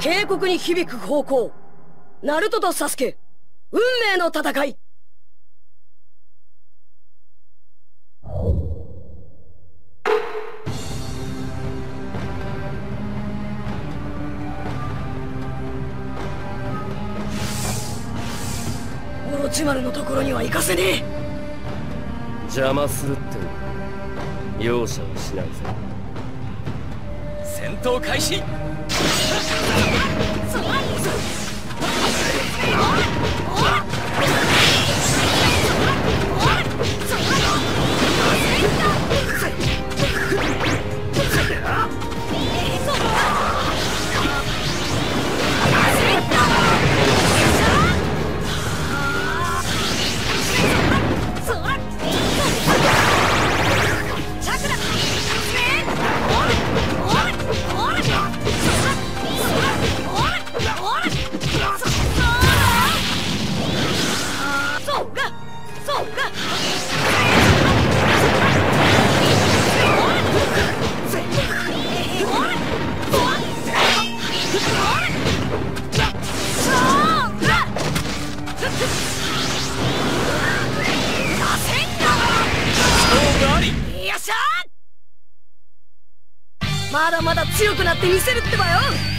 渓谷に響く方向。ナルトとサスケ。運命の戦い。オロチマルのところには行かせねえ。邪魔するって容赦はしないぜ。戦闘開始まだまだ強くなってみせるってばよ。